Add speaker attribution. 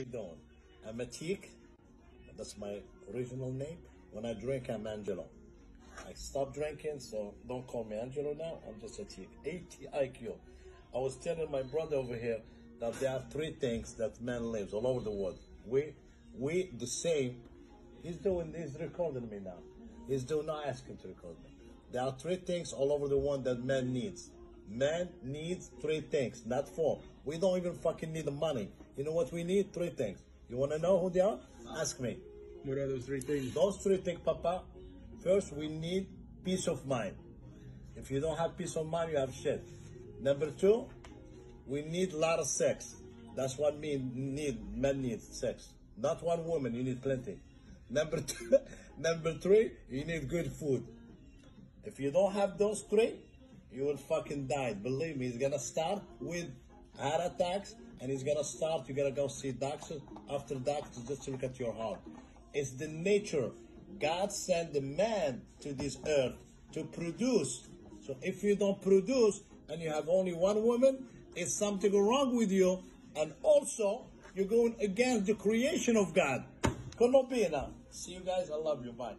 Speaker 1: you doing? I'm a Atiq. That's my original name. When I drink, I'm Angelo. I stopped drinking, so don't call me Angelo now. I'm just a. A-T-I-Q. I was telling my brother over here that there are three things that man lives all over the world. We, we the same. He's doing, he's recording me now. He's doing, not asking to record me. There are three things all over the world that man needs. Man needs three things, not four. We don't even fucking need the money. You know what we need? Three things. You want to know who they are? Ask me.
Speaker 2: What are those three things?
Speaker 1: Those three things, Papa. First, we need peace of mind. If you don't have peace of mind, you have shit. Number two, we need a lot of sex. That's what men need. Men need sex. Not one woman. You need plenty. Number two, number three, you need good food. If you don't have those three, you will fucking die. Believe me, it's gonna start with heart attacks, and it's gonna start. You gotta go see doctor after doctor just to look at your heart. It's the nature. God sent the man to this earth to produce. So if you don't produce and you have only one woman, it's something wrong with you, and also you're going against the creation of God. Could not be enough. See you guys. I love you. Bye.